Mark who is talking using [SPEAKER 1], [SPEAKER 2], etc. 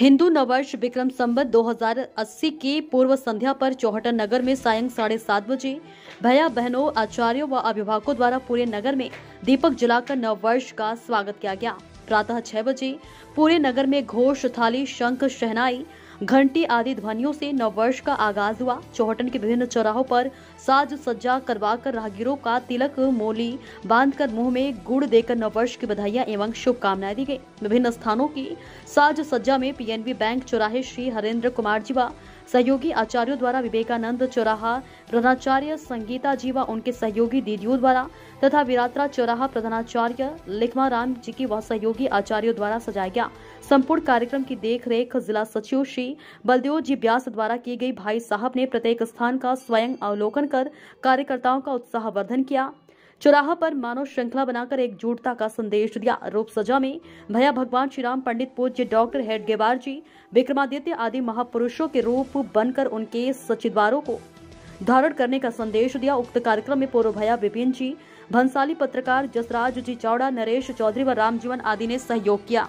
[SPEAKER 1] हिंदू नववर्ष विक्रम संबत 2080 के पूर्व संध्या पर चौहटन नगर में सायं साढ़े सात बजे भैया बहनों, आचार्यों व अभिभावकों द्वारा पूरे नगर में दीपक जलाकर नववर्ष का स्वागत किया गया। प्रातः छह बजे पूरे नगर में घोष थाली, शंख, शहनाई घंटी आदि ध्वनियों से नववर्ष का आगाज़ हुआ। चौहटन के विभिन्न चौराहों पर साज सज्जा करवाकर राहगीरों का तिलक, मोली बांधकर मुँह में गुड़ देकर नववर्ष की बधाइयाँ एवं शुभकामनाएँ दी गई। विभिन्न स्थानों की साज सज्जा में पीएनबी बैंक चौराहे श्री हरेंद्र कुमार जी व सहयोगी आचार्यों द्वारा विवेकानंद चौराहा, प्रधानाचार्य संगीता जी व उनके सहयोगी दीदियों द्वारा तथा विरात्रा चौराहा प्रधानाचार्य लिखमा राम जी की व सहयोगी आचार्यों द्वारा सजाया गया। संपूर्ण कार्यक्रम की देखरेख जिला सचिव श्री बलदेव जी व्यास द्वारा की गई। भाई साहब ने प्रत्येक स्थान का स्वयं अवलोकन कर कार्यकर्ताओं का उत्साहवर्धन किया। चौराहा पर मानव श्रृंखला बनाकर एकजुटता का संदेश दिया। रूप सजा में भैया भगवान श्री राम पंडित पूज्य डॉक्टर हेडगेवार जी, विक्रमादित्य आदि महापुरुषों के रूप बनकर उनके सचिद्वारों को धारण करने का संदेश दिया। उक्त कार्यक्रम में पूर्व भैया विपिन जी, भंसाली पत्रकार जसराज जी चौड़ा नरेश चौधरी व रामजीवन आदि ने सहयोग किया।